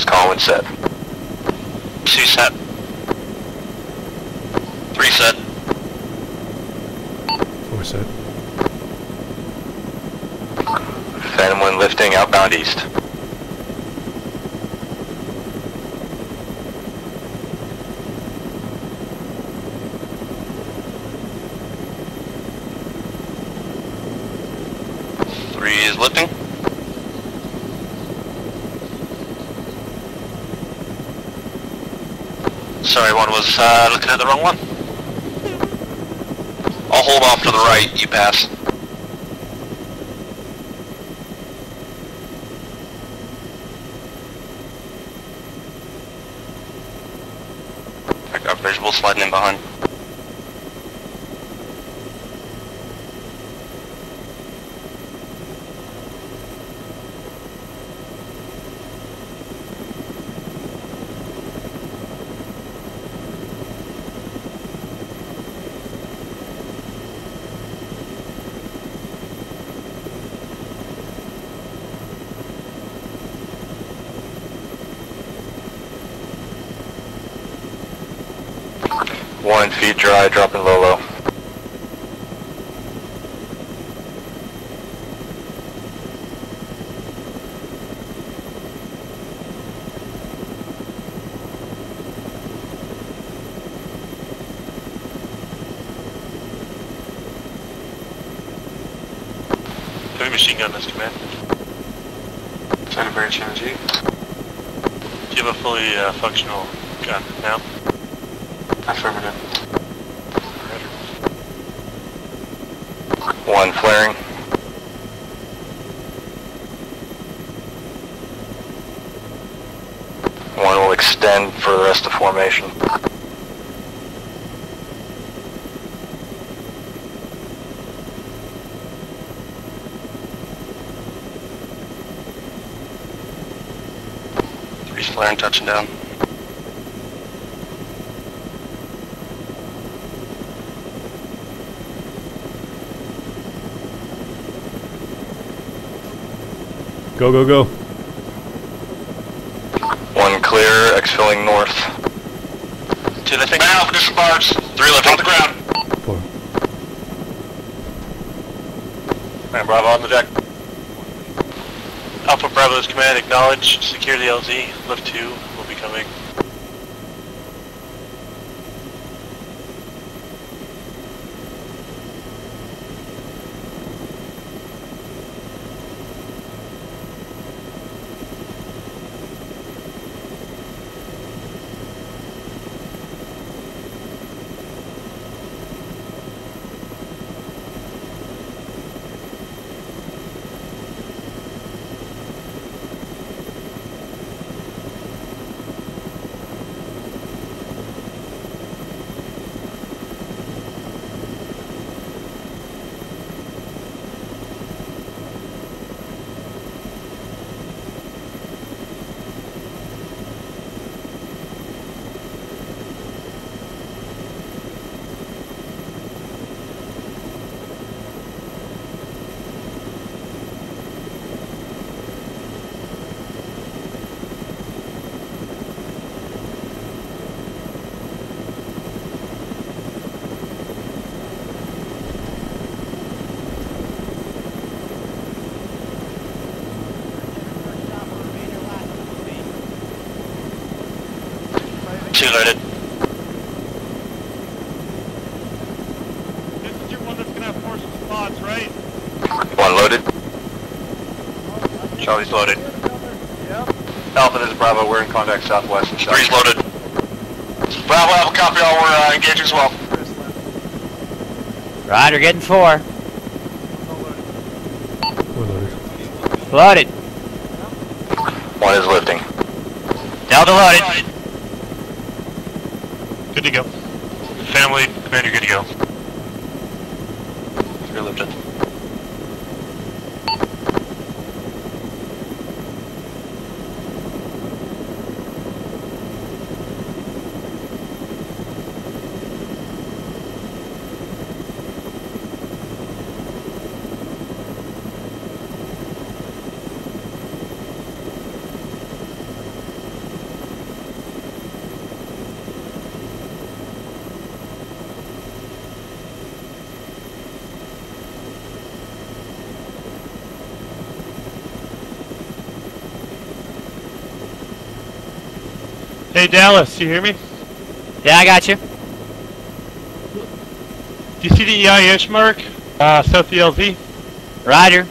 Bravo's call when set. Two set. Three set. Four set. Phantom 1 lifting outbound east. Three is lifting. Sorry, one was uh, looking at the wrong one. I'll hold off to the right, you pass. I got visual sliding in behind. One feet dry, dropping low low. Heavy machine gun this command. Santa Branch Energy. Do you have a fully uh, functional gun now? Affirmative. One flaring. One will extend for the rest of formation. Three's flaring, touching down. Go, go, go. One clear, exfilling north. Two lifting. Man off additional bars. Three lifting. On the ground. Four. Man Bravo on the deck. Alpha Bravo's command, acknowledge, secure the LZ, lift two will be coming. Two loaded. This is your one that's gonna have force spots, right? One loaded. Charlie's loaded. Alpha, this is Bravo. We're in contact southwest and south. Three's loaded. Bravo, Alpha, copy all, we're uh, engaging as well. Roger, getting four. Four loaded. Loaded. One is lifting. Delta loaded. Good to go. Family, commander, good to go. Three lifted. Hey Dallas, you hear me? Yeah, I got you. Do you see the EIH mark? Uh, south of the LZ? Roger.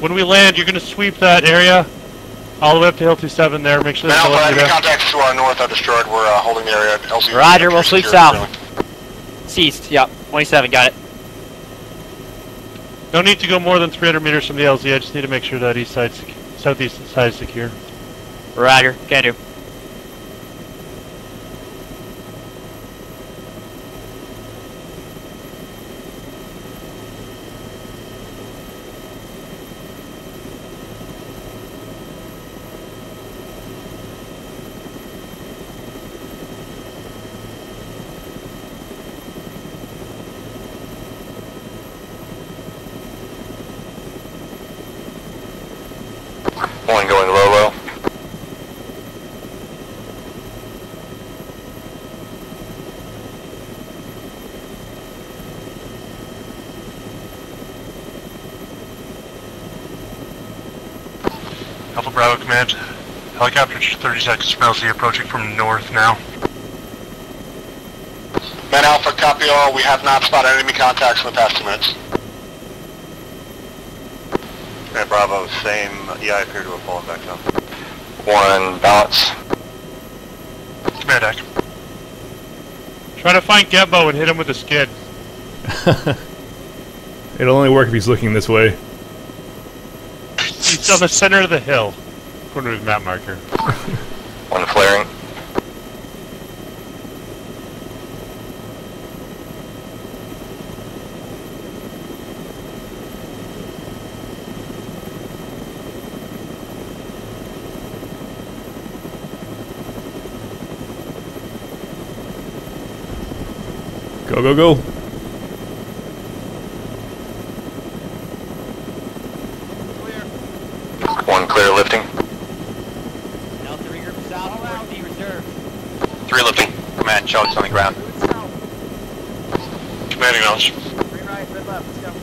When we land, you're gonna sweep that area all the way up to Hill 27 there. Make sure Man there's no Alpha, enemy enemy there. contacts to our north are destroyed. We're uh, holding the area. LZ Roger, we'll sweep secure, south. Ceased. Yep. 27. Got it. No need to go more than 300 meters from the LZ. I just need to make sure that east side, southeast side is secure. Roger. Can do. One going low low. Alpha Bravo Command. Helicopter 30 seconds from LZ approaching from north now. Man Alpha, copy all. We have not spotted enemy contacts in the past two minutes. Man Bravo, same. Yeah, I appear to have fallen back down. One balance. Command deck. Try to find Gebbo and hit him with a skid. It'll only work if he's looking this way. He's on the center of the hill, according to his map marker. One flaring. Go, go, go. One clear lifting. Delta regroup south. Report D reserve. Three lifting. Command, Charlie's on the ground. Command acknowledged. Green right, red left. Let's go.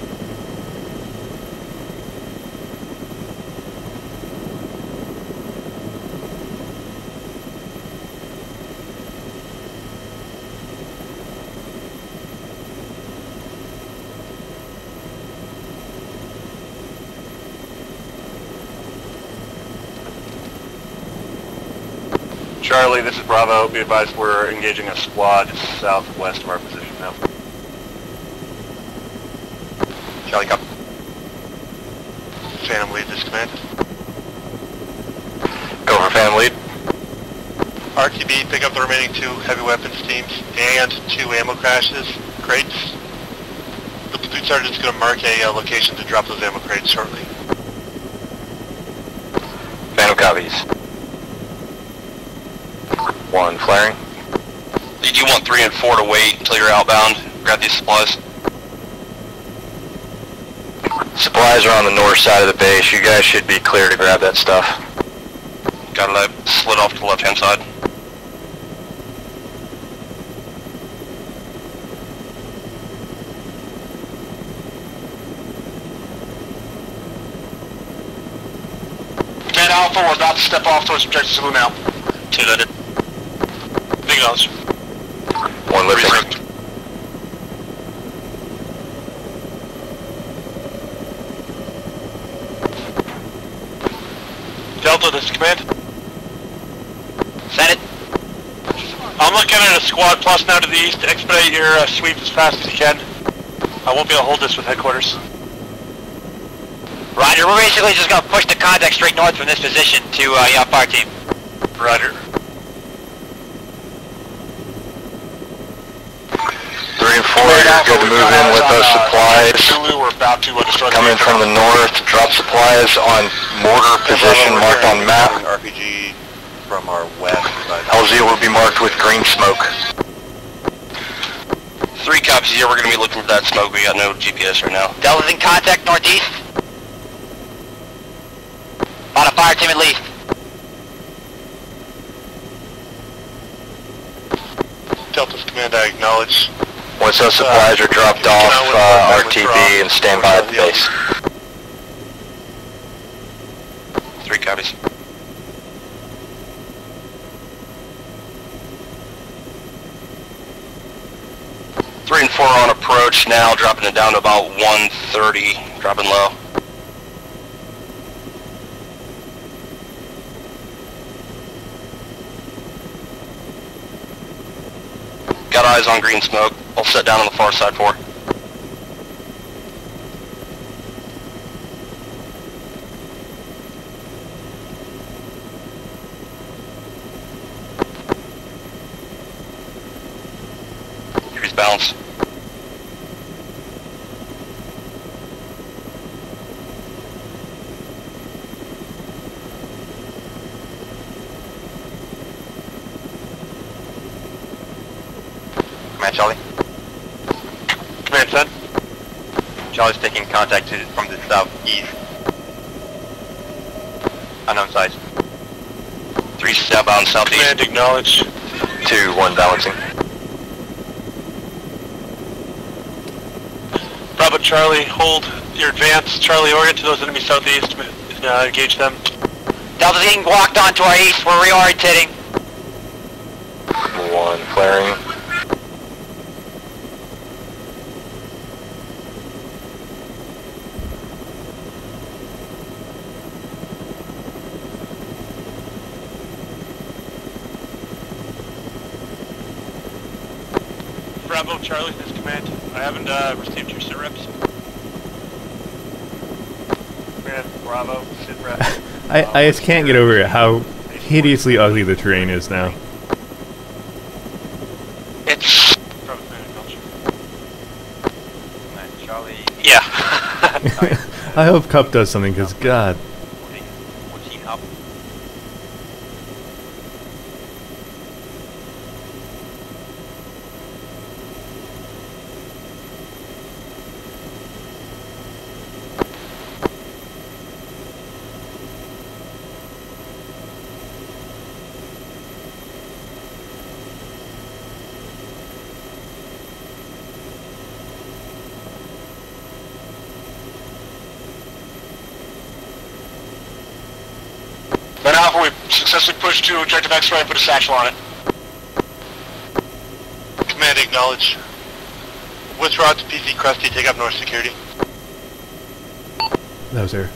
Charlie, this is Bravo. Be advised we're engaging a squad southwest of our position now. Charlie, up. Phantom lead this command. Go for Phantom lead. RTB, pick up the remaining two heavy weapons teams and two ammo crashes, crates. The platoon sergeant's going to mark a uh, location to drop those ammo crates shortly. Phantom copies. 1, flaring. Did you want 3 and 4 to wait until you're outbound? Grab these supplies. Supplies are on the north side of the base. You guys should be clear to grab that stuff. Got it. Slid off to the left-hand side. Alpha, we're about to step off towards objective Blue now. 200. One Delta, this command. Send it. I'm looking at a squad plus now to the east. Expedite your uh, sweep as fast as you can. I won't be able to hold this with headquarters. Roger, we're basically just gonna push the contact straight north from this position to uh, your fire team. Roger. Three and four, you're good to move in with those supplies. Zulu, we're about to destroy the Coming from the north, drop supplies on mortar position marked on map. RPG from our west. LZ will be marked with green smoke. Three copies here. We're going to be looking for that smoke. We got no GPS right now. Delta's in contact northeast. On a fire team at least. Delta's command, I acknowledge. Once those supplies are dropped off, uh, RTB and stand by at the base. Three copies. Three and four on approach now, dropping it down to about 130, dropping low. Got eyes on green smoke. I'll set down on the far side 4. Here's balance. Command Charlie. Command 10. Charlie's taking contact to, from the southeast. Unknown size. 3 southbound southeast. Command acknowledge. 2, 1 balancing. Bravo Charlie, hold your advance. Charlie Oregon to those enemy southeast. Uh, engage them. Delta's getting walked onto our east. We're reorientating. 1 flaring. Bravo Charlie, this command. I haven't uh, received your sit reps. Command Bravo, sit rep. I, I just can't get over how hideously ugly the terrain is now. It's Bravo command acknowledge. Command Charlie. Yeah. I hope Cup does something, because God. 14 up. Then Alpha, we successfully pushed to objective X-ray and put a satchel on it. Command acknowledge. Withdraw to PZ Krusty, take up north security. That was her.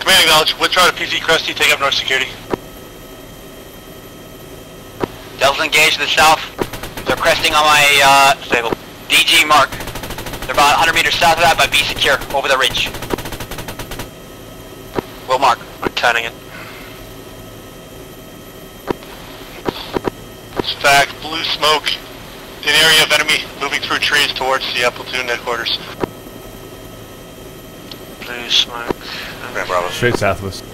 Command acknowledge. Withdraw to PZ Krusty, take up north security. Delta's engaged to the south. They're cresting on my uh, stable. DG mark. They're about 100 meters south of that, but be secure over the ridge. Will mark. I'm tanning it. Stack blue smoke in area of enemy moving through trees towards the uh, platoon headquarters. Blue smoke. Command Bravo. Straight south southwest.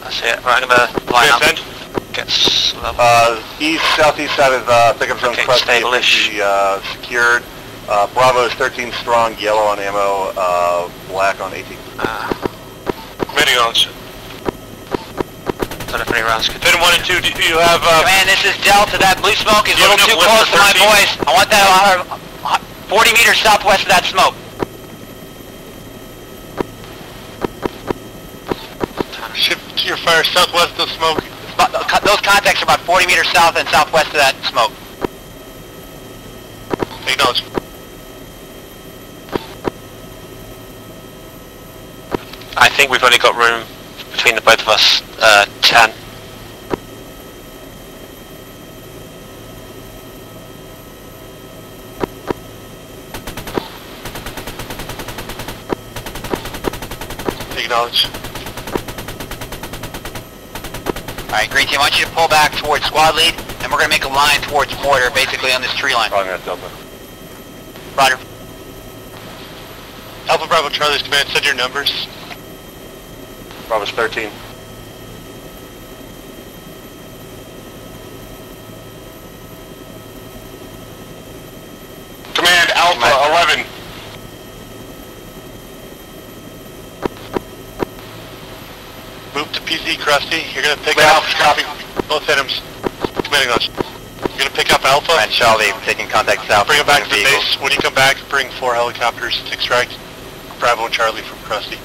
That's it. Right, I'm gonna line Command up. 10. Get slow. Uh, east, southeast side of uh, pickup zone Okay, Krusty stable-ish. is uh, secured. Uh, Bravo is 13 strong, yellow on ammo, uh, black on 18. Uh, Command acknowledge. Know if any rounds could... Then 1 and 2, do you have, uh, Command, this is Delta. That blue smoke is a little too close for my 13? boys. I want that uh, uh, 40 meters southwest of that smoke. Shift your fire southwest of smoke. But Those contacts are about 40 meters south and southwest of that smoke. Acknowledge. I think we've only got room between the both of us, uh, 10. Acknowledge. Alright, green team, I want you to pull back towards squad lead, and we're gonna make a line towards mortar, basically on this tree line. Calling that Delta. Roger. Alpha Bravo Charlie's command, send your numbers. Bravo's 13. Command Alpha 11. Move to PZ Krusty. You're gonna pick up copy both items. Command acknowledge. You're gonna pick up Alpha. Command Charlie, taking contact south. Bring it back to the vehicle. base. When you come back, bring four helicopters to extract Bravo and Charlie from Krusty.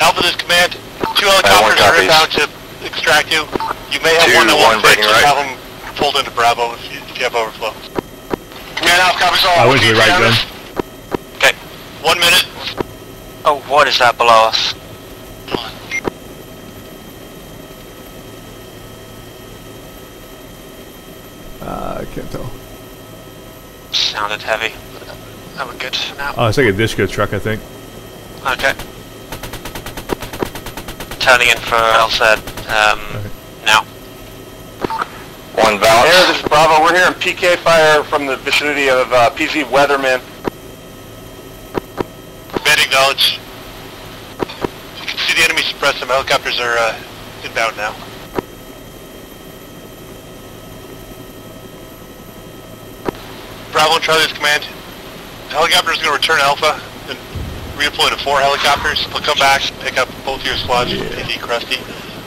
Alpha, this command. Two helicopters are copies. inbound to extract you. You may have Two, one that one won't breaking right. have them pulled into Bravo if you if you have overflow. Command Alpha, copies all. I went to the right gun. Okay. One minute. Oh, what is that below us? Uh, I can't tell. Sounded heavy. That we're good for now. Oh, it's like a disco truck, I think. Okay. Turning in for LZ. Um, now. One balance. Air, this is Bravo. We're hearing PK fire from the vicinity of uh, PZ Weatherman. Command acknowledge. You can see the enemy suppress them. Helicopters are uh, inbound now. Bravo and Charlie's command. Helicopter is going to return Alpha and redeploy to four helicopters. They'll come back, pick up both your squads from PZ Krusty,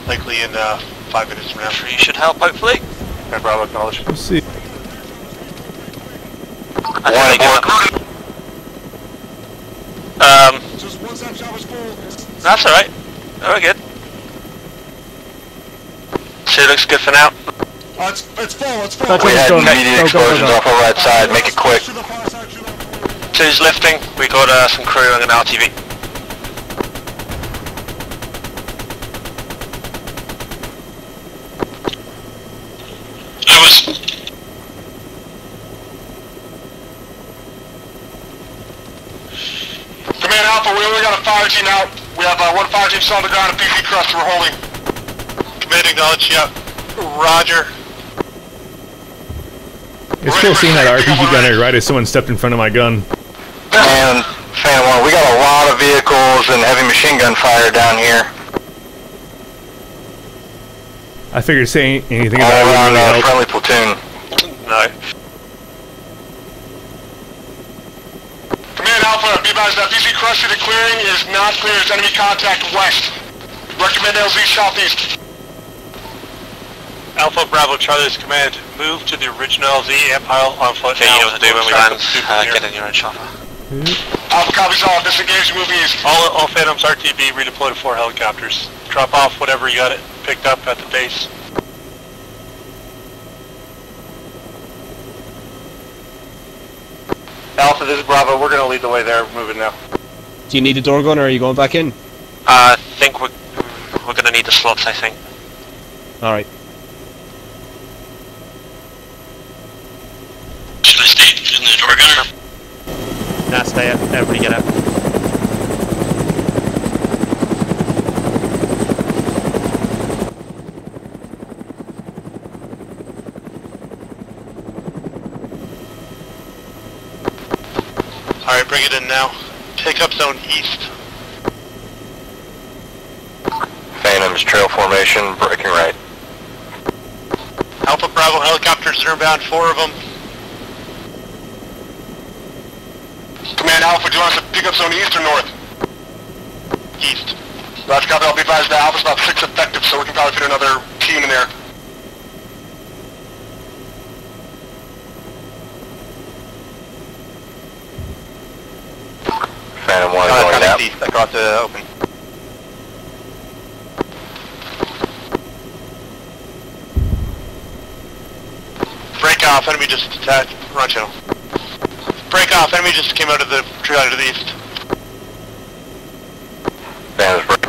likely in uh, five minutes from now. Sure you should help, hopefully. Command Bravo, acknowledge. Let's see. I think they give up. Um, that's alright. Oh, we're good. Shit looks good for now. it's, it's full, it's full. That's We what had going. immediate Go, go, go, explosions go. off our right side. Make it quick. To the far section of Two's lifting. We got uh, some crew and an RTV. I was Command Alpha, we only got a fire team out. We have uh, one fire team still on the ground a PZ Crust. We're holding. Command acknowledge, yeah. Roger. It's cool seeing that RPG gunner right as someone stepped in front of my gun. And Fan 1, we got a lot of vehicles and heavy machine gun fire down here. I figured saying anything All about it wouldn't really uh, help. friendly platoon. No. Command Alpha, be advised that PZ Crust to clearing is not clear as enemy contact west. Recommend LZ southeast. Alpha Bravo Charlie's command. Move to the original LZ amp pile on foot Okay, now. you know what to do when we land. Uh, get in your own chopper. Alpha copies all. Disengage, move east. All, all Phantoms RTB redeploy to four helicopters. Drop off whatever you got it picked up at the base. Alpha, this is Bravo. We're gonna lead the way there. We're moving now. Do you need a door gun or are you going back in? I think we're, we're gonna need the slots, I think. Alright. should I stay in the door gunner? Nah, stay out. Everybody get out. Alright, bring it in now. Take up zone east. Phantoms trail formation, breaking right. Alpha Bravo helicopters are inbound, four of them. Command Alpha, do you want us to pick up zone east or north? East. Roger, copy. I'll be advised that Alpha's about six effective, so we can probably fit another team in there. Phantom 1 going out. across the open. Break off, enemy just attacked. Run channel. Break off, enemy just came out of the tree line to the east. Phantoms break.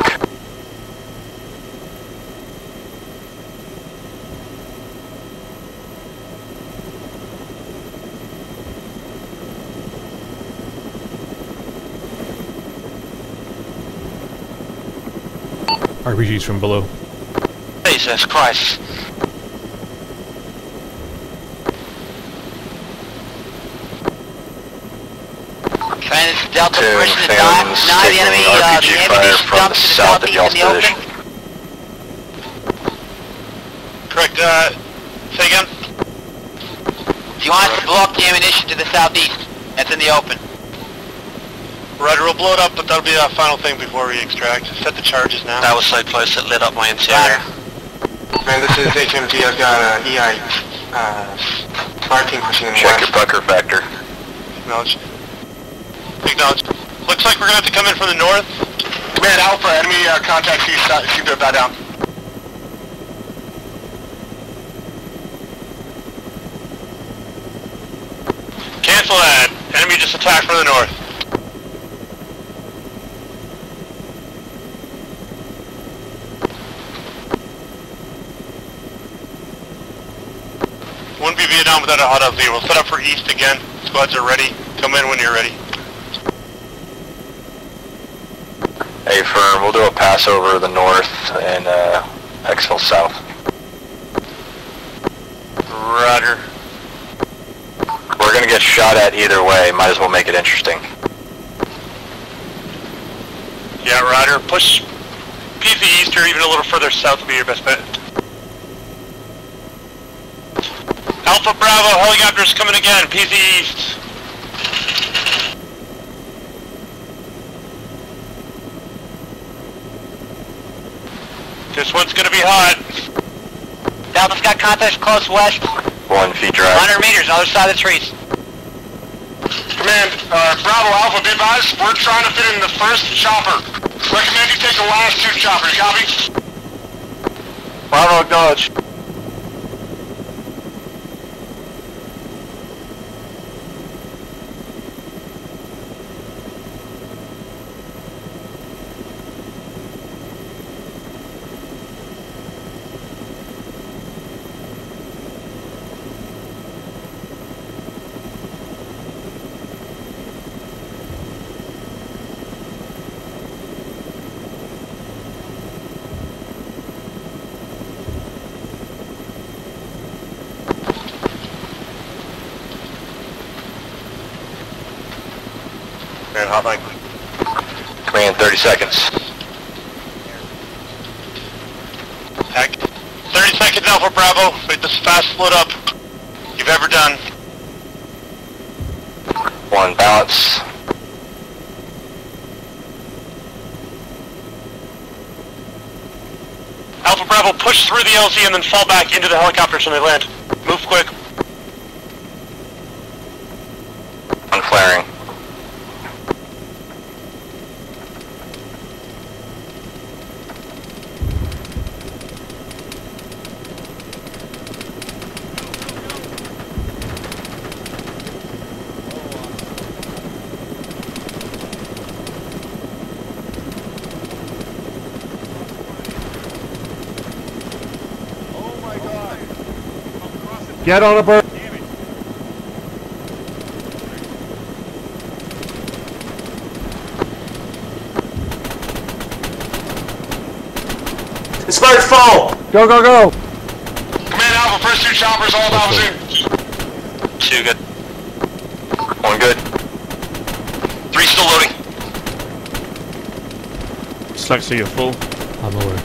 RPGs from below. Jesus Christ. Trying to Delta Two pushing the dock. Now the enemy, uh, RPG the fire ammunition from dump the to the south of southeast y'all's in the position. open. Correct, uh, say again? Do you want us to blow up the ammunition to the southeast? That's in the open. Roger, we'll blow it up, but that'll be a final thing before we extract. Set the charges now. That was so close it lit up my interior. Man, this is HMG. I've got an EI uh, fire team pushing in Check your pucker factor. Acknowledge. Looks like we're gonna have to come in from the north. Command Alpha, enemy uh. Uh, seem to have died down. Alpha, enemy just attacked from the north. Wouldn't be Vietnam without a hot LZ. We'll set up for east again. Squads are ready. Come in when you're ready. Hey, firm, we'll do a pass over the north and uh, exfil south. Roger. We're gonna get shot at either way. Might as well make it interesting. Yeah, Roger. Push PZ east or even a little further south would be your best bet. Alpha Bravo, helicopters coming again. PZ east. This one's gonna be hot. Delta's got contact close west. One feet drive. 100 meters, other side of the trees. Command, uh, Bravo Alpha, be advised, we're trying to fit in the first chopper. Recommend you take the last two choppers, copy? Bravo, acknowledge. Man, hot mic. Command, 30 seconds. Heck. 30 seconds Alpha Bravo. Make this fast split up you've ever done. One balance. Alpha Bravo, push through the LZ and then fall back into the helicopters when they land. Move quick. One flaring. Get on a bird. It's Expect fall! Go, go, go! Command Alpha, first two choppers, all Alpha's in. Two good. One good. Three still loading. Slexi, you're full. I'm over.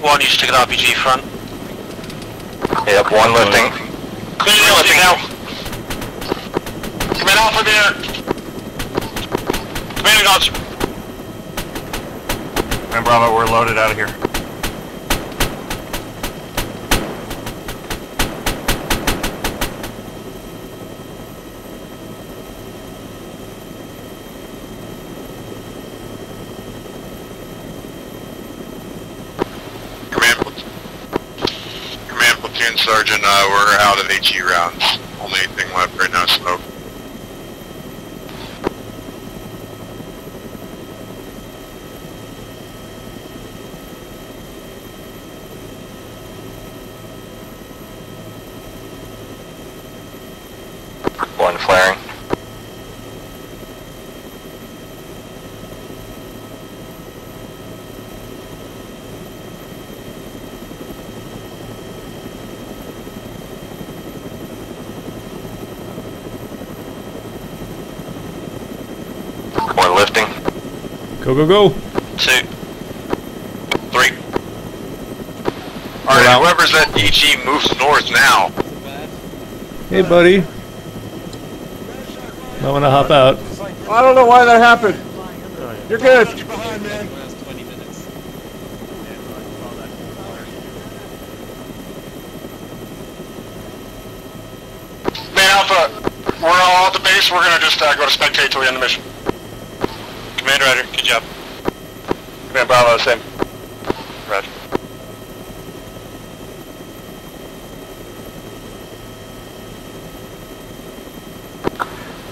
One, you should take an RPG front. Yep, one lifting. Clear the LZ now. Command Alpha there. Commanding officer. Man, Bravo, we're loaded out of here. Command, plat- Command Sergeant, uh, we're out of HE rounds. Only thing left right now is smoke. One flaring. One lifting. Go, go, go! Two. Three. Alright, whoever's at EG moves north now. Hey, buddy. Might want to hop out. I don't know why that happened. You're good. Man. Man Alpha, we're all at the base, we're gonna just uh, go to spectate till we end the mission. Command Rider, good job. Command Bravo, same. Roger.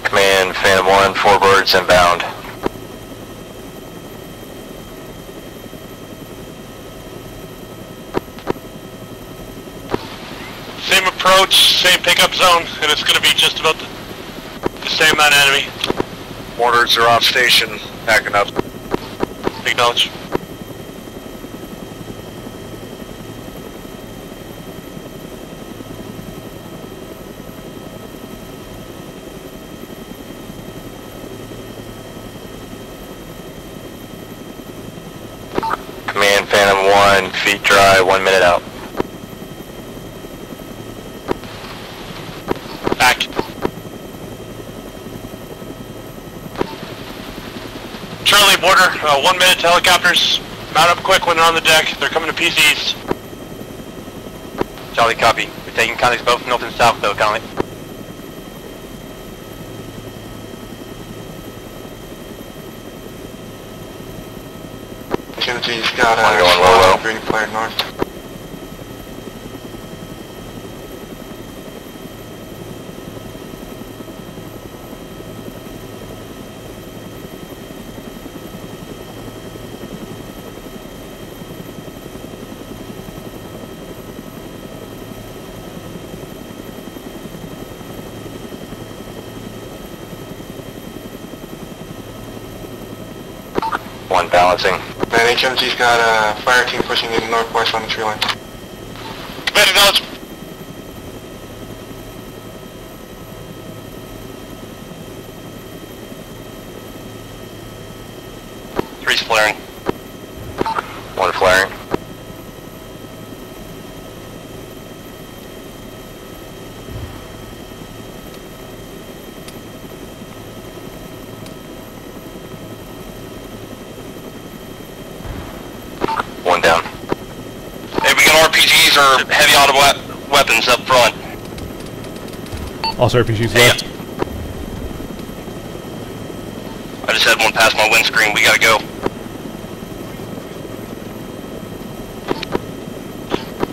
Command Phantom 1, four birds inbound. Same approach, same pickup zone, and it's going to be just about the, the same of enemy. Orders are off station backing up. Acknowledge. Command Phantom 1, feet dry, one minute out. Back. Charlie, border, uh, one minute to helicopters. Mount up quick when they're on the deck. They're coming to PCs. Charlie, copy. We're taking counties both north and south, though, Connolly. Kennedy's got a going low, low. Green flare north. One balancing. Man, HMG's got a fire team pushing in northwest on the tree line. Command acknowledge. Three's flaring. One flaring. One down. Hey, we got RPGs or heavy auto we- weapons up front. Also RPGs Hey, left. I just had one pass my windscreen. We gotta go.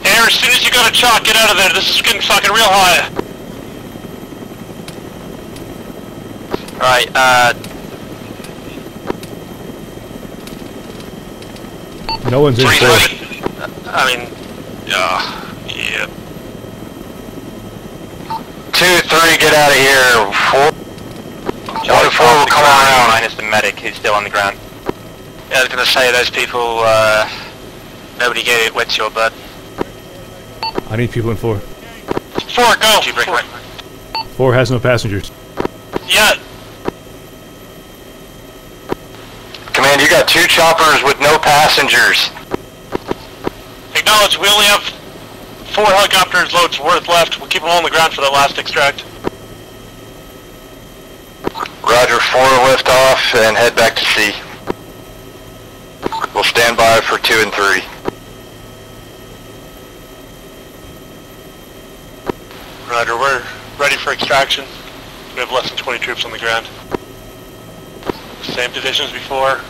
Air, as soon as you got a chalk, get out of there. This is getting fucking real high. Alright, uh, No one's in I mean, yeah. Two, three, get out of here. Four. Charlie, One, four will come ground, around. Minus the medic who's still on the ground. Yeah, I was gonna say those people, uh, nobody gave it wets your butt. I need people in four. Four, go! Two break, Four. Four has no passengers. Yeah, Command, you got two choppers with no passengers. acknowledge, we only have four helicopters loads worth left. We'll keep them on the ground for the last extract. Roger, four lift off and head back to sea. We'll stand by for two and three. Roger, we're ready for extraction. We have less than 20 troops on the ground. Same division as before.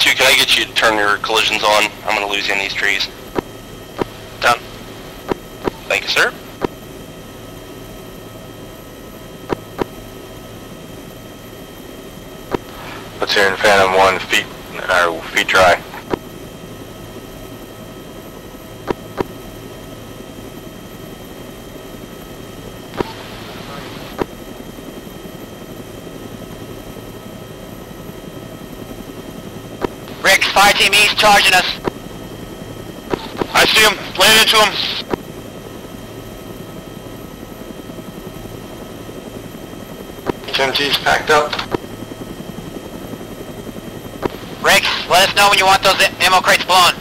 Two, can I get you to turn your collisions on? I'm gonna lose you in these trees. Done. Thank you, sir. Platoon Phantom 1, feet, or feet dry. Rick, fire team East charging us. I see him. Land into him. HMG's packed up. Rick, let us know when you want those ammo crates blown.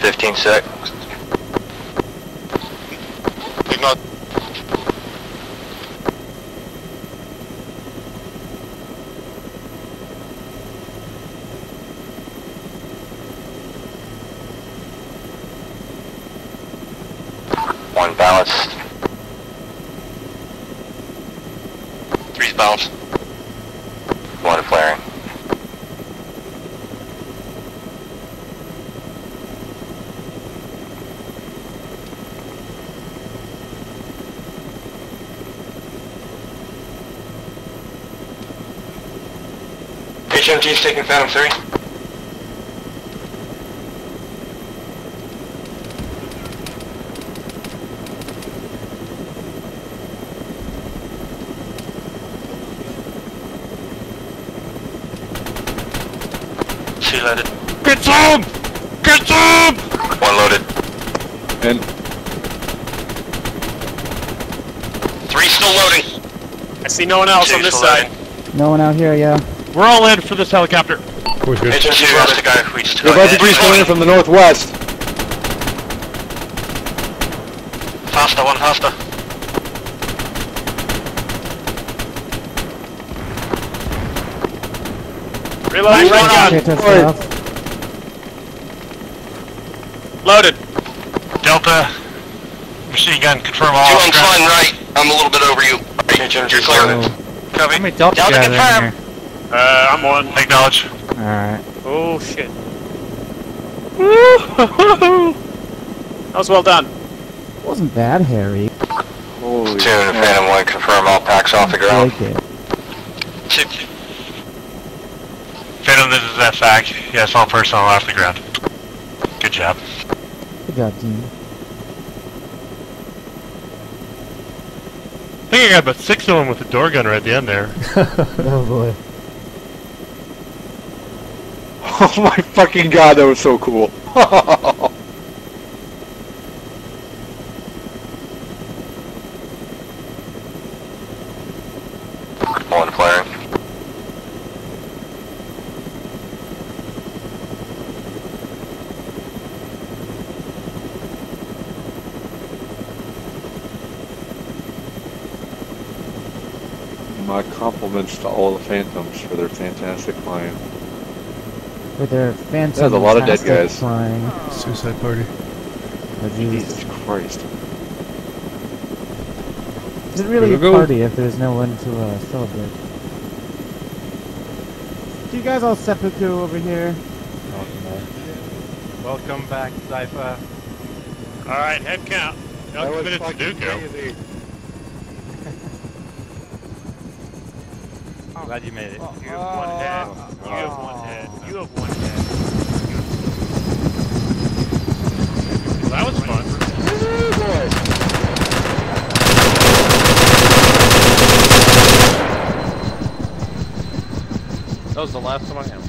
Fifteen seconds. Acknowledge. One balanced. Three's bounce. One flaring. HMG's taking Phantom 3. She loaded. Get some! Get some! One loaded. And Three still loading. I see no one else on this still side. loading. No one out here, yeah. We're all in for this helicopter. Push good. HMG lost the guy who we just the took. infantry's coming in from the northwest. Faster, one faster. Reload. Red gun. Okay, test Alright. off. Loaded. Delta. Machine gun, confirm all. Two on flying right. I'm a little bit over you. HMG You're clear. loaded. Copy. Delta Delta guys are in confirm. Here? Uh, I'm one. Acknowledge. Alright. Oh shit. That was well done. Wasn't bad, Harry. Holy Two and Phantom 1, confirm all packs off the ground. Take it. Two. Phantom, this is FAC. Yes, all personnel off the ground. Good job. Good job, team. I think I got about six of them with the door gunner at the end there. Oh boy. Oh my fucking god, that was so cool. One flaring. my compliments to all the Phantoms for their fantastic flying. With their phantom. There's a lot of dead guys. Flying. Suicide party. Oh, jeez. Jesus Christ. Is it really Go, a go, go. party if there's no one to uh, celebrate? Do you guys all seppuku over here? Welcome back, Zypha. Alright, head count. How committed Sudoku. Glad you made it. You have one head. You have one head. You have one. Well, that was fun. That was the last one I had.